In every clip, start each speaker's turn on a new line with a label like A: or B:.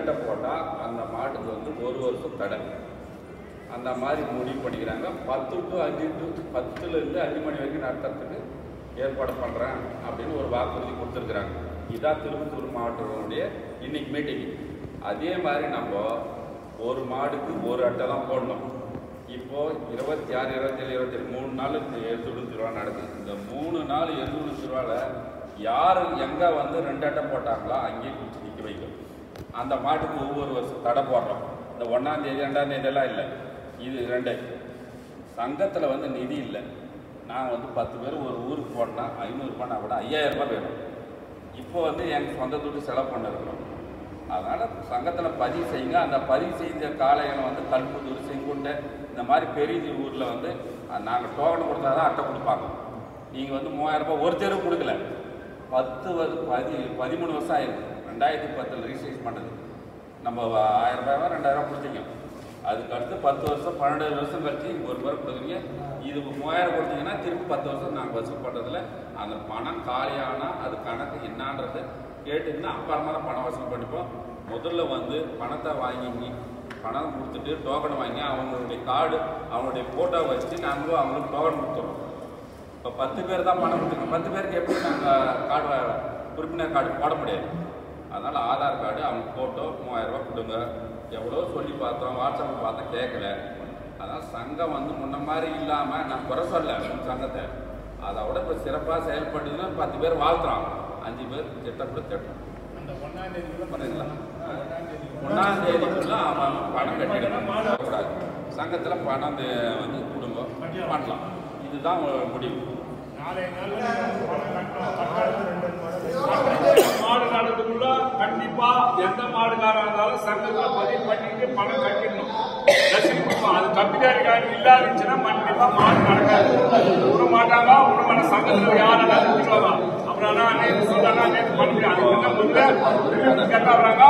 A: அட்டை போட்டால் அந்த மாட்டுக்கு வந்து ஒரு வருஷம் தடை அந்த மாதிரி முடிவு பண்ணிக்கிறாங்க பத்து டு அஞ்சு டு பத்துலேருந்து அஞ்சு மணி வரைக்கும் நடத்துறதுக்கு ஏற்பாடு பண்ணுறேன் அப்படின்னு ஒரு வாக்குறுதி கொடுத்துருக்குறாங்க. இதான் திருப்பத்தூர் மாவட்டத்தினுடைய இன்னைக்கு மீட்டிங் அதே மாதிரி நம்ம ஒரு மாடுக்கு ஒரு அட்டை தான் போடணும். இப்போது இருபத்தி ஆறு இருபத்தேழு இருபத்தேழு மூணு நாள் எருதுடு திருவிழா நடக்குது. இந்த மூணு நாள் எருதுடு திருவிழாவில் யார் எங்கே வந்து ரெண்டு அட்டை போட்டாங்களோ அங்கேயே நிற்க வைக்கும் அந்த மாட்டுக்கு ஒவ்வொரு வருஷம் தடை போடுறோம். இந்த ஒன்றாம் தேதி ரெண்டாம் தேதியெல்லாம் இல்லை. இது ரெண்டு. சங்கத்தில் வந்து நிதி இல்லை. நான் வந்து பத்து பேர் ஒரு ஊருக்கு போட்டேன்னா ஐநூறுரூபானா கூட ஐயாயிரம் ரூபாய் வேணும். இப்போ வந்து எங்கள் சொந்த துட்டு செலவு பண்ணிருக்கிறோம் அதனால் சங்கத்தில் பதிவு செய்யுங்க. அந்த பதிவு செஞ்ச காளைகளை வந்து கல்புத்தூர் செங்குண்டை இந்த மாதிரி பெரிய ஊரில் வந்து நாங்கள் டோக்கன் கொடுத்தா தான் அட்டை கொடுப்பாங்க. நீங்கள் வந்து மூவாயிரரூபா ரூபாய் ஒரு தெருவு கொடுக்கல. பத்து வரு பதி பதிமூணு வருஷம் ஆயிருக்கு. ரெண்டாயிரத்தி பத்தில் ரிஜிஸ்ட்ரேஷன் பண்ணது நம்ம ஆயிரம் ரூபாய் ரெண்டாயிரம் கொடுத்தீங்க அதுக்கு அடுத்து பத்து வருஷம் பன்னெண்டு வருஷம் கழிச்சு ஒரு முறை கொடுக்குறீங்க. இது மூவாயிரம் கொடுத்தீங்கன்னா திருப்பி பத்து வருஷம் நாங்கள் வசூல் பண்ணுறதுல அந்த பணம் காலியானால் அது கணக்கு என்னான்றது கேட்டுங்கன்னா அப்புறமா பணம் வசூல் பண்ணிப்போம். முதல்ல வந்து பணத்தை வாங்கி பணம் கொடுத்துட்டு டோக்கன் வாங்கி அவங்களுடைய கார்டு அவங்களுடைய ஃபோட்டோ வச்சு நாங்களும் அவங்களுக்கு டோக்கன் கொடுத்துறோம் இப்போ பத்து பேர் தான் பணம் கொடுத்துருக்கோம். பத்து பேருக்கு எப்படி நாங்கள் கார்டு உறுப்பினர் கார்டு போட முடியாது? அதனால் ஆதார் கார்டு அவங்க ஃபோட்டோ மூவாயிரம் ரூபாய் கொடுங்க. எவ்வளோ சொல்லி பார்த்தோம் வாட்ஸ்அப்பில் பார்த்தா கேட்கல. அதனால் சங்கம் வந்து முன்ன மாதிரி இல்லாமல் நான் குறை சொல்ல சங்கத்தை. அதை விட இப்போ சிறப்பாக செயல்பட்டுதுன்னா பத்து பேர் வாழ்த்துறோம். அஞ்சு பேர் திட்டப்பட திட்டம் புரியுதுங்களா ஒன்றாம் தேதிக்குள்ள அவன் பணம் கட்டிடணும். கூடாது சங்கத்தில் பணம் வந்து குடும்பம் பண்ணலாம். இதுதான் முடிவு.
B: மாடு நடத்துக்குள்ள கண்டிப்பா எந்த இருந்தாலும் சங்கத்துல பதிவு பண்ணிட்டு பணம் கட்டிடணும் அது கம்பிதாரிக்காரி இல்லாதுச்சுன்னா கண்டிப்பா மாடு நடக்காது விட மாட்டாங்க விட மாட்டாங்க சங்கத்துல யாரும் நடத்திடுவாங்க அப்புறம் நேற்று சொன்னா நேற்று பண்ண முடியாது அது என்ன முதல்ல கேட்டா வராங்க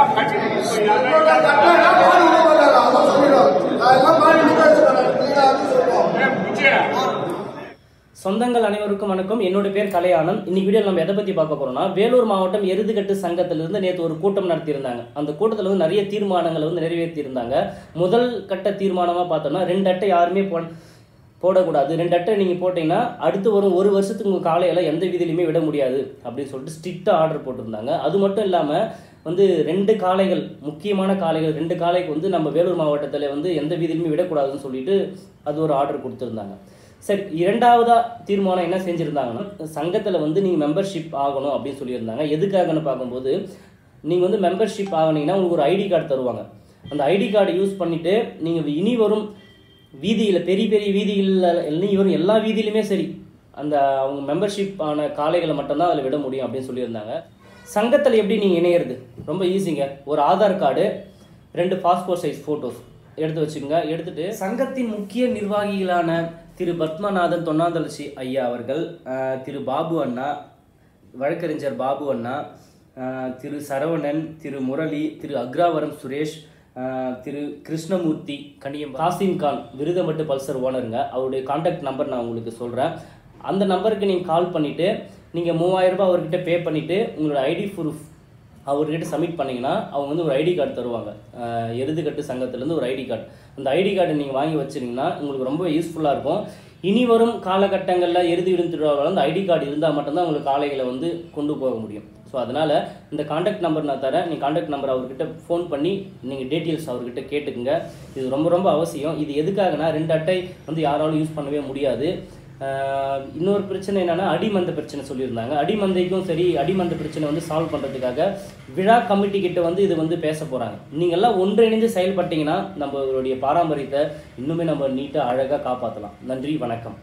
C: சொந்தங்கள் அனைவருக்கும் வணக்கம். என்னோட பேர் கலையானந்த் இன்னைக்கு வீடியோ நம்ம எதை பத்தி பார்க்க போறோம்னா வேலூர் மாவட்டம் எருதுகட்டு சங்கத்திலிருந்து நேற்று ஒரு கூட்டம் நடத்தியிருந்தாங்க. அந்த கூட்டத்தில் வந்து நிறைய தீர்மானங்களை வந்து நிறைவேற்றியிருந்தாங்க. முதல் கட்ட தீர்மானமா பார்த்தோம்னா ரெண்டு அட்டை யாருமே போ போடக்கூடாது. ரெண்டு அட்டை நீங்கள் போட்டீங்கன்னா அடுத்து வரும் ஒரு வருஷத்துக்கு உங்கள் காலையில எந்த வீதியிலுமே விட முடியாது அப்படின்னு சொல்லிட்டு ஸ்ட்ரிக்டாக ஆர்டர் போட்டிருந்தாங்க. அது மட்டும் இல்லாமல் வந்து ரெண்டு காளைகள் முக்கியமான காளைகள் ரெண்டு காளைக்கு வந்து நம்ம வேலூர் மாவட்டத்தில் வந்து எந்த வீதியிலுமே விடக்கூடாதுன்னு சொல்லிட்டு அது ஒரு ஆர்டர் கொடுத்துருந்தாங்க. சரி இரண்டாவதா தீர்மானம் என்ன செஞ்சுருந்தாங்கன்னா சங்கத்தில் வந்து நீங்கள் மெம்பர்ஷிப் ஆகணும் அப்படின்னு சொல்லியிருந்தாங்க. எதுக்காகன்னு பார்க்கும்போது நீங்கள் வந்து மெம்பர்ஷிப் ஆகினீங்கன்னா உங்களுக்கு ஒரு ஐடி கார்டு தருவாங்க. அந்த ஐடி கார்டை யூஸ் பண்ணிவிட்டு நீங்கள் இனி வரும் வீதியில் பெரிய பெரிய வீதிகளில் இனி வரும் எல்லா வீதியிலுமே சரி அந்த அவங்க மெம்பர்ஷிப் ஆன காளைகளை மட்டும்தான் அதில் விட முடியும் அப்படின்னு சொல்லியிருந்தாங்க. சங்கத்தில் எப்படி நீங்கள் இணையிறது? ரொம்ப ஈஸிங்க ஒரு ஆதார் கார்டு ரெண்டு பாஸ்போர்ட் சைஸ் ஃபோட்டோஸ் எடுத்து வச்சுக்கோங்க. எடுத்துகிட்டு சங்கத்தின் முக்கிய நிர்வாகிகளான திரு பத்மநாதன் தொன்னாந்தலசி ஐயா அவர்கள் திரு பாபு அண்ணா வழக்கறிஞர் பாபு அண்ணா திரு சரவணன் திரு முரளி திரு அக்ராவரம் சுரேஷ் திரு கிருஷ்ணமூர்த்தி கனியம் காசிம் கான் விருதமட்டு பல்சர் ஓனருங்க. அவருடைய காண்டாக்ட் நம்பர் நான் உங்களுக்கு சொல்கிறேன் அந்த நம்பருக்கு நீங்கள் கால் பண்ணிவிட்டு நீங்கள் மூவாயிரம் ரூபாய் அவர்கிட்ட பே பண்ணிவிட்டு உங்களோட ஐடி ப்ரூஃப் அவர்கிட்ட சப்மிட் பண்ணிங்கன்னா அவங்க வந்து ஒரு ஐடி கார்டு தருவாங்க. எருதுகட்டு சங்கத்துலேருந்து ஒரு ஐடி கார்டு அந்த ஐடி கார்டை நீங்கள் வாங்கி வச்சிங்கன்னா உங்களுக்கு ரொம்ப யூஸ்ஃபுல்லாக இருக்கும். இனி வரும் காலகட்டங்களில் எருது விடும் அந்த ஐடி கார்டு இருந்தால் மட்டும்தான் உங்களுக்கு காளைகளை வந்து கொண்டு போக முடியும். ஸோ அதனால் இந்த காண்டாக்ட் நம்பர் நான் தரேன். நீங்கள் காண்டாக்ட் நம்பர் அவர்கிட்ட ஃபோன் பண்ணி நீங்கள் டீட்டெயில்ஸ் அவர்கிட்ட கேட்டுக்குங்க. இது ரொம்ப ரொம்ப அவசியம். இது எதுக்காகனா ரெண்டு அட்டை வந்து யாராலும் யூஸ் பண்ணவே முடியாது. இன்னொரு பிரச்சனை என்னென்னா அடிமந்த பிரச்சனை சொல்லியிருந்தாங்க. அடிமந்தைக்கும் சரி அடிமந்த பிரச்சனை வந்து சால்வ் பண்ணுறதுக்காக விழா கமிட்டி கிட்ட வந்து இது வந்து பேச போகிறாங்க நீங்கள்லாம் ஒன்றிணைந்து செயல்பட்டீங்கன்னா நம்மளுடைய பாரம்பரியத்தை இன்னுமே நம்ம நீட்டாக அழகாக காப்பாற்றலாம் நன்றி வணக்கம்.